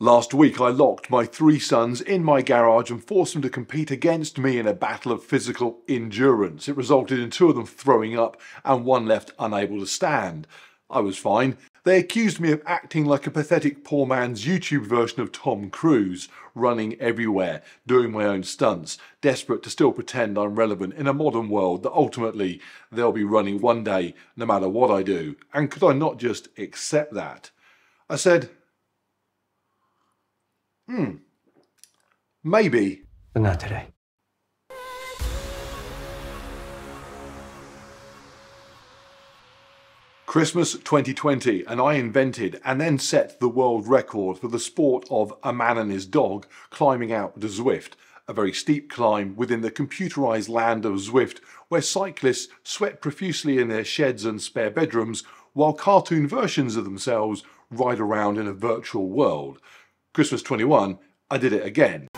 Last week, I locked my three sons in my garage and forced them to compete against me in a battle of physical endurance. It resulted in two of them throwing up and one left unable to stand. I was fine. They accused me of acting like a pathetic poor man's YouTube version of Tom Cruise, running everywhere, doing my own stunts, desperate to still pretend I'm relevant in a modern world that ultimately they'll be running one day no matter what I do. And could I not just accept that? I said, Hmm. Maybe. But not today. Christmas 2020, and I invented and then set the world record for the sport of a man and his dog climbing Alpe du Zwift, a very steep climb within the computerized land of Zwift, where cyclists sweat profusely in their sheds and spare bedrooms, while cartoon versions of themselves ride around in a virtual world. Christmas 21, I did it again.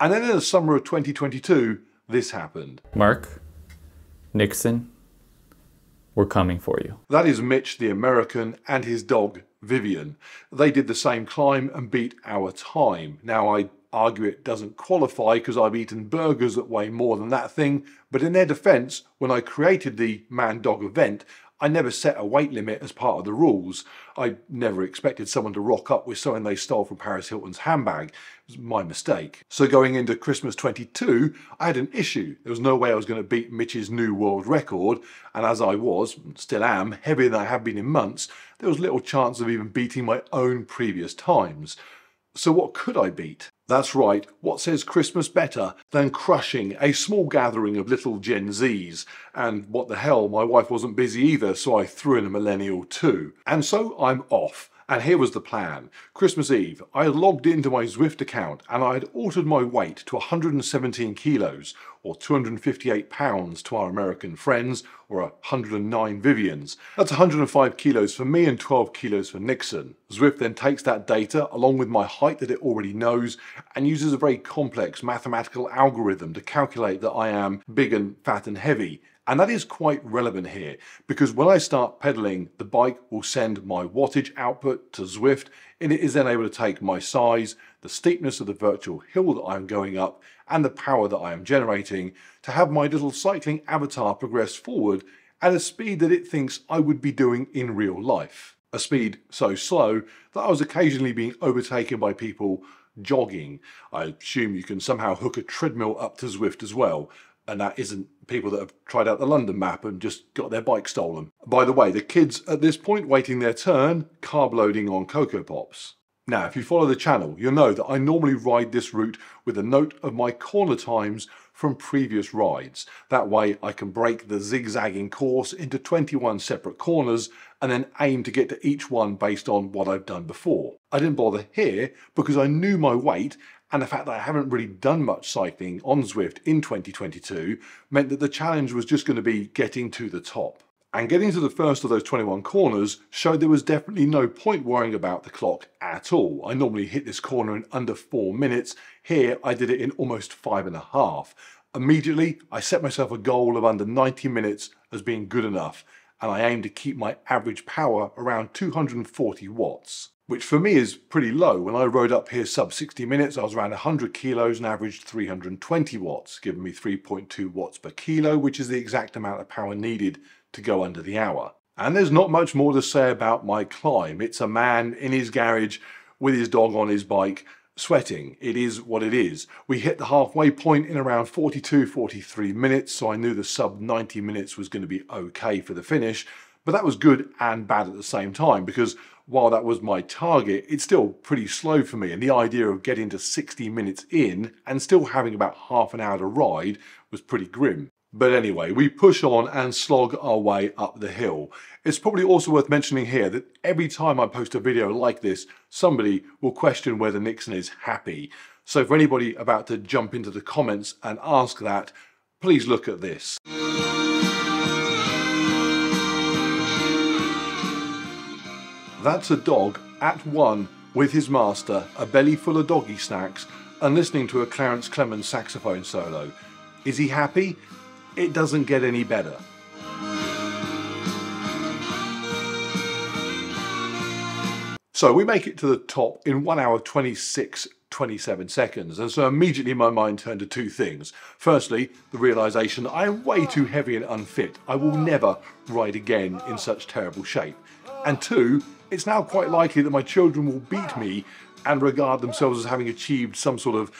And then in the summer of 2022, this happened. Mark, Nixon, we're coming for you. That is Mitch the American and his dog Vivian. They did the same climb and beat our time. Now I argue it doesn't qualify because I've eaten burgers that weigh more than that thing, but in their defence, when I created the man dog event, I never set a weight limit as part of the rules. I never expected someone to rock up with something they stole from Paris Hilton's handbag. It was my mistake. So going into Christmas 22, I had an issue. There was no way I was going to beat Mitch's new world record, and as I was, still am, heavier than I have been in months, there was little chance of even beating my own previous times. So what could I beat? That's right, what says Christmas better than crushing a small gathering of little Gen Zs? And what the hell, my wife wasn't busy either, so I threw in a millennial too. And so I'm off. And here was the plan. Christmas Eve, I had logged into my Zwift account and I had altered my weight to 117 kilos, or 258 pounds to our American friends, or 109 Vivians. That's 105 kilos for me and 12 kilos for Nixon. Zwift then takes that data, along with my height that it already knows, and uses a very complex mathematical algorithm to calculate that I am big and fat and heavy, and that is quite relevant here because when I start pedaling, the bike will send my wattage output to Zwift and it is then able to take my size, the steepness of the virtual hill that I'm going up, and the power that I am generating to have my little cycling avatar progress forward at a speed that it thinks I would be doing in real life. A speed so slow that I was occasionally being overtaken by people jogging. I assume you can somehow hook a treadmill up to Zwift as well, and that isn't people that have tried out the London map and just got their bike stolen. By the way, the kids at this point waiting their turn, carb loading on Coco Pops. Now, if you follow the channel, you'll know that I normally ride this route with a note of my corner times from previous rides. That way I can break the zigzagging course into 21 separate corners and then aim to get to each one based on what I've done before. I didn't bother here because I knew my weight and the fact that I haven't really done much cycling on Zwift in 2022 meant that the challenge was just going to be getting to the top. And getting to the first of those 21 corners showed there was definitely no point worrying about the clock at all. I normally hit this corner in under four minutes. Here, I did it in almost five and a half. Immediately, I set myself a goal of under 90 minutes as being good enough, and I aim to keep my average power around 240 watts which for me is pretty low. When I rode up here sub 60 minutes, I was around 100 kilos and averaged 320 watts, giving me 3.2 watts per kilo, which is the exact amount of power needed to go under the hour. And there's not much more to say about my climb. It's a man in his garage with his dog on his bike sweating. It is what it is. We hit the halfway point in around 42, 43 minutes, so I knew the sub 90 minutes was going to be okay for the finish. But that was good and bad at the same time because while that was my target, it's still pretty slow for me. And the idea of getting to 60 minutes in and still having about half an hour to ride was pretty grim. But anyway, we push on and slog our way up the hill. It's probably also worth mentioning here that every time I post a video like this, somebody will question whether Nixon is happy. So for anybody about to jump into the comments and ask that, please look at this. That's a dog at one with his master, a belly full of doggy snacks, and listening to a Clarence Clemons saxophone solo. Is he happy? It doesn't get any better. So we make it to the top in 1 hour 26 27 seconds. And so immediately my mind turned to two things. Firstly, the realization that I am way too heavy and unfit. I will never ride again in such terrible shape. And two, it's now quite likely that my children will beat me and regard themselves as having achieved some sort of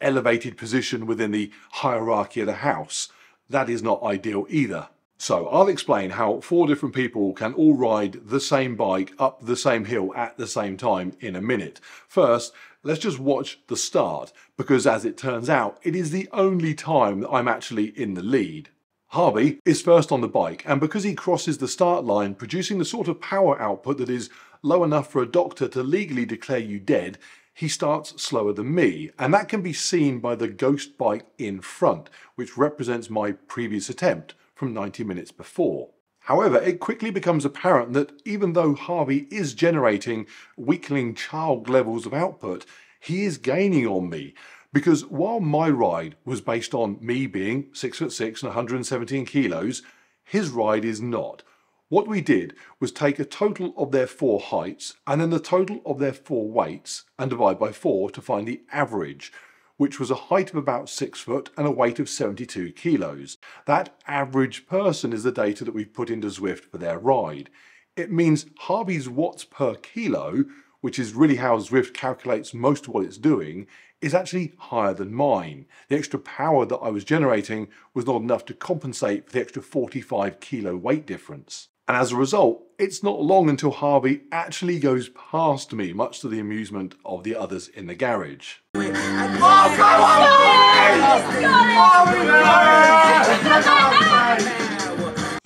elevated position within the hierarchy of the house. That is not ideal either. So I'll explain how four different people can all ride the same bike up the same hill at the same time in a minute. First, let's just watch the start because as it turns out, it is the only time that I'm actually in the lead. Harvey is first on the bike and because he crosses the start line producing the sort of power output that is low enough for a doctor to legally declare you dead, he starts slower than me, and that can be seen by the ghost bike in front, which represents my previous attempt from 90 minutes before. However, it quickly becomes apparent that even though Harvey is generating weakling child levels of output, he is gaining on me. Because while my ride was based on me being 6 foot 6 and 117 kilos, his ride is not. What we did was take a total of their four heights and then the total of their four weights and divide by four to find the average, which was a height of about six foot and a weight of 72 kilos. That average person is the data that we've put into Zwift for their ride. It means Harvey's watts per kilo, which is really how Zwift calculates most of what it's doing, is actually higher than mine. The extra power that I was generating was not enough to compensate for the extra 45 kilo weight difference. And as a result, it's not long until Harvey actually goes past me, much to the amusement of the others in the garage.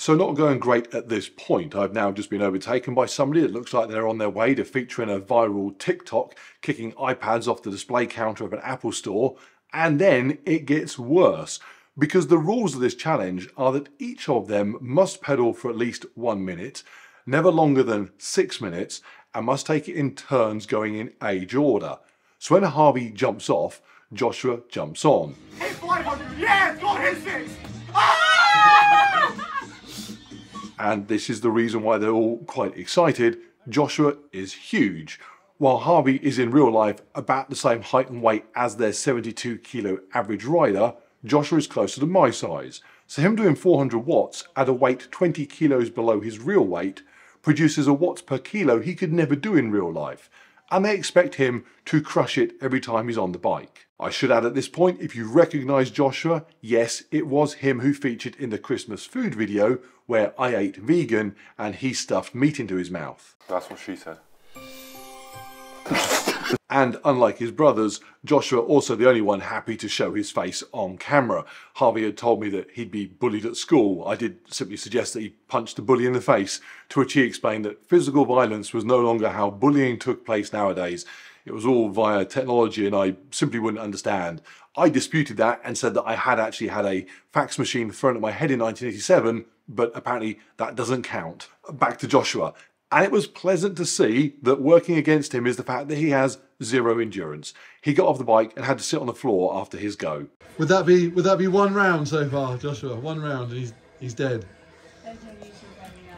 So not going great at this point. I've now just been overtaken by somebody that looks like they're on their way to featuring a viral TikTok, kicking iPads off the display counter of an Apple store, and then it gets worse because the rules of this challenge are that each of them must pedal for at least one minute, never longer than six minutes, and must take it in turns going in age order. So when Harvey jumps off, Joshua jumps on. Hit 500, yeah, go hit six. And this is the reason why they're all quite excited. Joshua is huge. While Harvey is in real life about the same height and weight as their 72 kilo average rider, Joshua is closer to my size. So him doing 400 watts at a weight 20 kilos below his real weight produces a watts per kilo he could never do in real life. And they expect him to crush it every time he's on the bike. I should add at this point, if you recognise Joshua, yes, it was him who featured in the Christmas food video where I ate vegan and he stuffed meat into his mouth. That's what she said. And unlike his brothers, Joshua also the only one happy to show his face on camera. Harvey had told me that he'd be bullied at school. I did simply suggest that he punched a bully in the face, to which he explained that physical violence was no longer how bullying took place nowadays. It was all via technology and I simply wouldn't understand. I disputed that and said that I had actually had a fax machine thrown at my head in 1987, but apparently that doesn't count. Back to Joshua. And it was pleasant to see that working against him is the fact that he has zero endurance. He got off the bike and had to sit on the floor after his go. Would that be would that be one round so far, Joshua? One round and he's he's dead.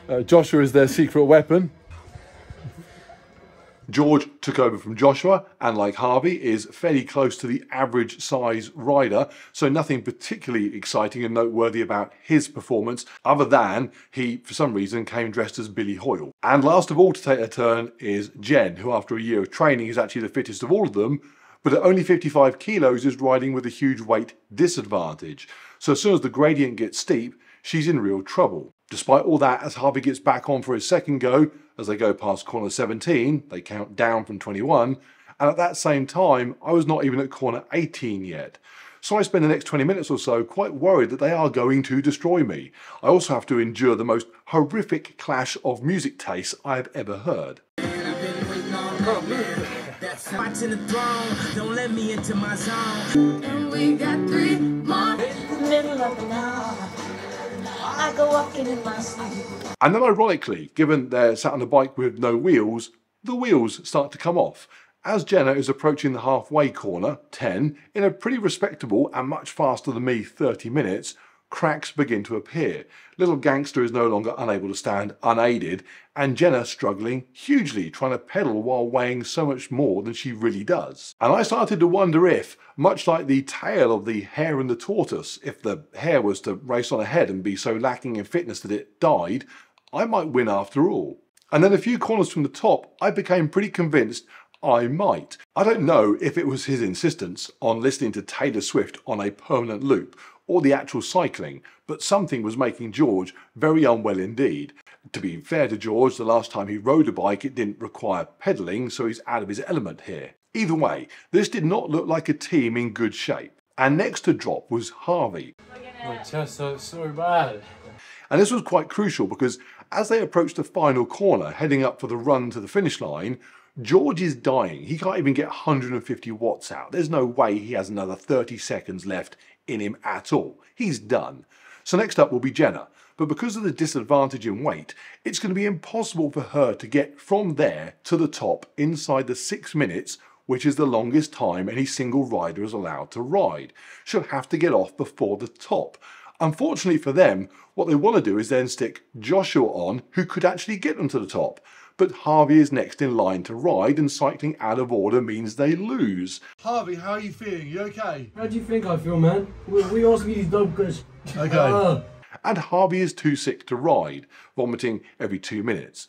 Uh, Joshua is their secret weapon. George took over from Joshua and like Harvey is fairly close to the average size rider so nothing particularly exciting and noteworthy about his performance other than he for some reason came dressed as Billy Hoyle. And last of all to take a turn is Jen who after a year of training is actually the fittest of all of them but at only 55 kilos is riding with a huge weight disadvantage. So as soon as the gradient gets steep she's in real trouble. Despite all that, as Harvey gets back on for his second go, as they go past corner 17, they count down from 21, and at that same time, I was not even at corner 18 yet. So I spend the next 20 minutes or so quite worried that they are going to destroy me. I also have to endure the most horrific clash of music tastes I have ever heard. I go walking in my sleep. And then ironically, given they're sat on a bike with no wheels, the wheels start to come off. As Jenna is approaching the halfway corner, 10, in a pretty respectable and much faster than me 30 minutes, cracks begin to appear. Little Gangster is no longer unable to stand unaided, and Jenna struggling hugely, trying to pedal while weighing so much more than she really does. And I started to wonder if, much like the tale of the hare and the tortoise, if the hare was to race on ahead and be so lacking in fitness that it died, I might win after all. And then a few corners from the top, I became pretty convinced I might. I don't know if it was his insistence on listening to Taylor Swift on a permanent loop or the actual cycling, but something was making George very unwell indeed. To be fair to George, the last time he rode a bike it didn't require pedalling, so he's out of his element here. Either way, this did not look like a team in good shape. And next to drop was Harvey. My chest hurts so bad. And this was quite crucial because as they approached the final corner, heading up for the run to the finish line, George is dying. He can't even get 150 watts out. There's no way he has another 30 seconds left in him at all. He's done. So next up will be Jenna. But because of the disadvantage in weight, it's going to be impossible for her to get from there to the top inside the six minutes, which is the longest time any single rider is allowed to ride. She'll have to get off before the top. Unfortunately for them, what they want to do is then stick Joshua on, who could actually get them to the top. But Harvey is next in line to ride, and cycling out of order means they lose. Harvey, how are you feeling? You okay? How do you think I feel, man? We, we ask these dumb questions. Okay. Ah. And Harvey is too sick to ride, vomiting every two minutes.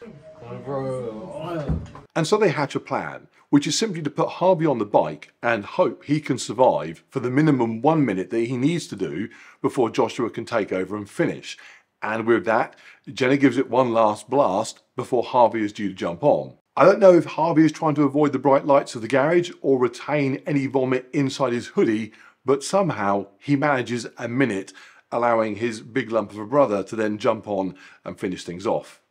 Bro. And so they hatch a plan, which is simply to put Harvey on the bike and hope he can survive for the minimum one minute that he needs to do before Joshua can take over and finish. And with that, Jenny gives it one last blast before Harvey is due to jump on. I don't know if Harvey is trying to avoid the bright lights of the garage or retain any vomit inside his hoodie, but somehow he manages a minute, allowing his big lump of a brother to then jump on and finish things off.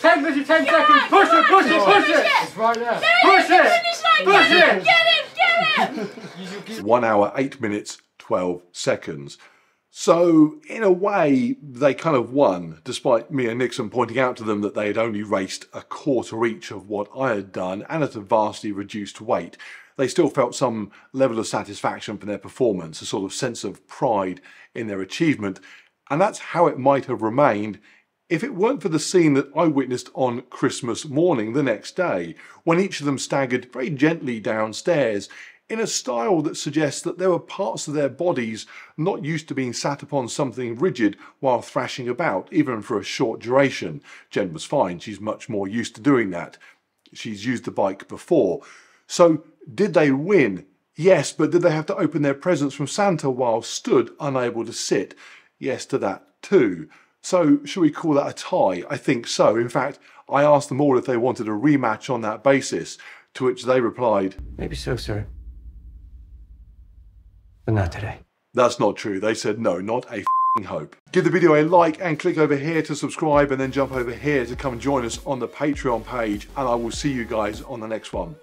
10 minutes, 10 seconds. Push it, push it, push it. It's right there. Push it. Push it. Get him! Get him! One hour, eight minutes, 12 seconds. So, in a way, they kind of won, despite me and Nixon pointing out to them that they had only raced a quarter each of what I had done and at a vastly reduced weight. They still felt some level of satisfaction from their performance, a sort of sense of pride in their achievement, and that's how it might have remained if it weren't for the scene that I witnessed on Christmas morning the next day, when each of them staggered very gently downstairs in a style that suggests that there were parts of their bodies not used to being sat upon something rigid while thrashing about, even for a short duration. Jen was fine, she's much more used to doing that. She's used the bike before. So, did they win? Yes, but did they have to open their presents from Santa while stood unable to sit? Yes to that too. So, should we call that a tie? I think so. In fact, I asked them all if they wanted a rematch on that basis, to which they replied, Maybe so, sir. But not today. That's not true. They said no, not a hope. Give the video a like and click over here to subscribe and then jump over here to come join us on the Patreon page and I will see you guys on the next one.